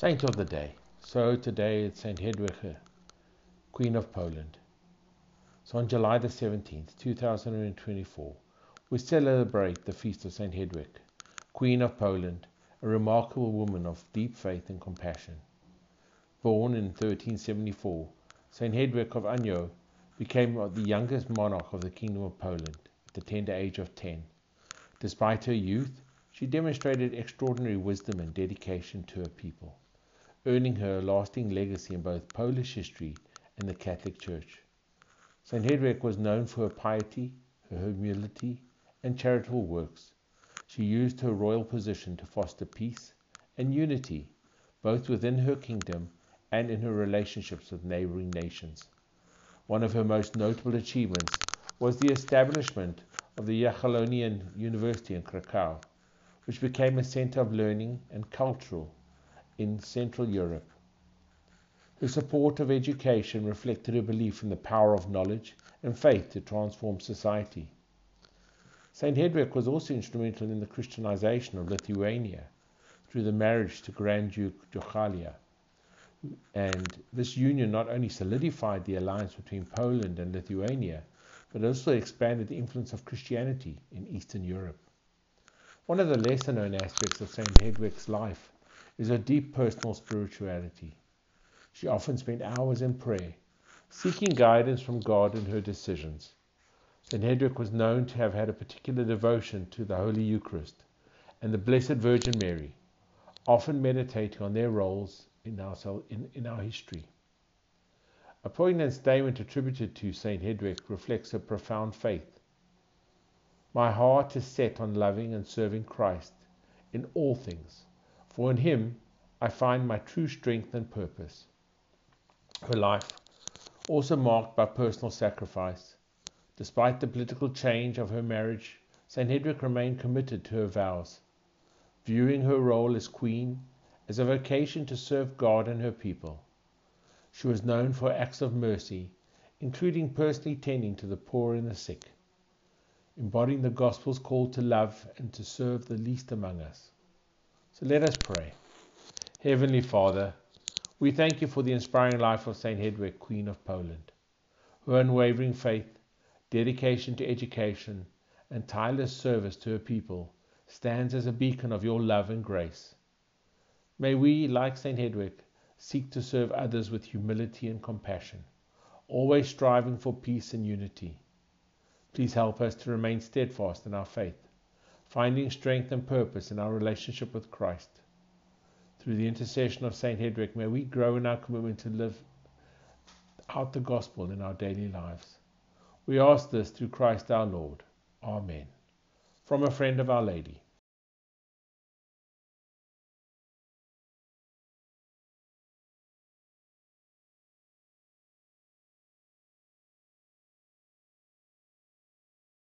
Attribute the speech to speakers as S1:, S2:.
S1: Saint of the Day. So today it's Saint Hedwige, Queen of Poland. So on July the 17th, 2024, we celebrate the feast of Saint Hedwige, Queen of Poland, a remarkable woman of deep faith and compassion. Born in 1374, Saint Hedwige of Anjou became the youngest monarch of the Kingdom of Poland at the tender age of 10. Despite her youth, she demonstrated extraordinary wisdom and dedication to her people, earning her a lasting legacy in both Polish history and the Catholic Church. St. Hedwig was known for her piety, her humility, and charitable works. She used her royal position to foster peace and unity, both within her kingdom and in her relationships with neighboring nations. One of her most notable achievements was the establishment of the Jagiellonian University in Krakow, which became a center of learning and cultural in Central Europe. Her support of education reflected her belief in the power of knowledge and faith to transform society. St. Hedwig was also instrumental in the Christianization of Lithuania through the marriage to Grand Duke Jogaila. And this union not only solidified the alliance between Poland and Lithuania, but also expanded the influence of Christianity in Eastern Europe. One of the lesser known aspects of St. Hedwig's life is her deep personal spirituality. She often spent hours in prayer, seeking guidance from God in her decisions. St. Hedwig was known to have had a particular devotion to the Holy Eucharist and the Blessed Virgin Mary, often meditating on their roles in our, in, in our history. A poignant statement attributed to St. Hedwig reflects her profound faith my heart is set on loving and serving Christ in all things, for in Him I find my true strength and purpose. Her life, also marked by personal sacrifice, despite the political change of her marriage, St. Hedwig remained committed to her vows, viewing her role as queen as a vocation to serve God and her people. She was known for acts of mercy, including personally tending to the poor and the sick embodying the gospel's call to love and to serve the least among us. So let us pray. Heavenly Father, we thank you for the inspiring life of St. Hedwig, Queen of Poland. Her unwavering faith, dedication to education, and tireless service to her people stands as a beacon of your love and grace. May we, like St. Hedwig, seek to serve others with humility and compassion, always striving for peace and unity. Please help us to remain steadfast in our faith, finding strength and purpose in our relationship with Christ. Through the intercession of Saint Hedwig, may we grow in our commitment to live out the gospel in our daily lives. We ask this through Christ our Lord. Amen. From a friend of Our Lady.